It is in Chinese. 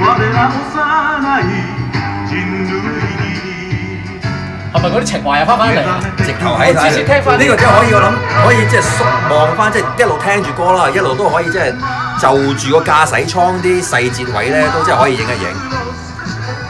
我ら幼い人類係咪嗰啲情懷又翻返嚟？直頭喺晒之前聽翻呢個真係可以，我諗可以即係縮望翻，即係一路聽住歌啦，一路都可以即係就住個駕駛艙啲細節位咧，都真係可以影一影。